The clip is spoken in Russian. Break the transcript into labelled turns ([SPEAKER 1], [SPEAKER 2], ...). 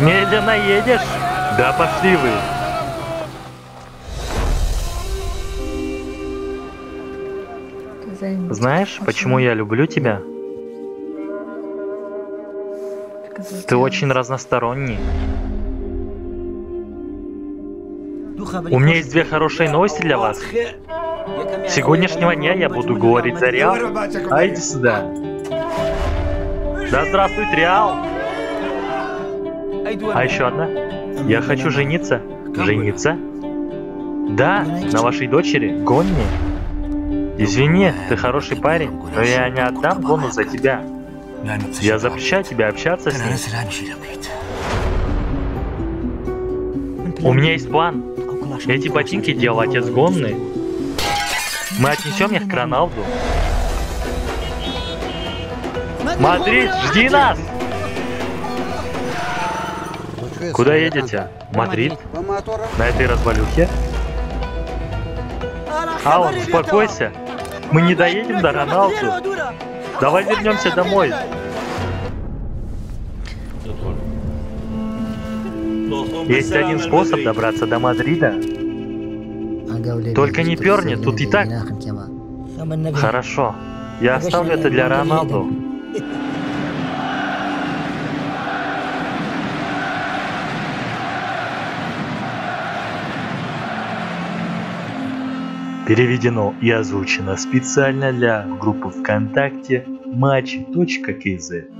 [SPEAKER 1] Машина едешь? Да пошли вы. Знаешь, почему я люблю тебя? Ты очень разносторонний. У меня есть две хорошие новости для вас. С сегодняшнего дня я буду говорить за Реал. А иди сюда. Да здравствует Реал. А еще одна. Я хочу жениться. Жениться? Да, на вашей дочери, Гонни. Извини, ты хороший парень, но я не отдам Гону за тебя. Я запрещаю тебе общаться с ней. У меня есть план. Эти ботинки делал отец Гонны. Мы отнесем их к Роналду. Мадрид, жди нас! Куда едете? Мадрид? На этой развалюхе? Алан, успокойся. Мы не доедем до Роналду. Давай вернемся домой. Есть один способ добраться до Мадрида. Только не перни, тут и так. Хорошо. Я оставлю это для Роналду. Переведено и озвучено специально для группы ВКонтакте матч.кз.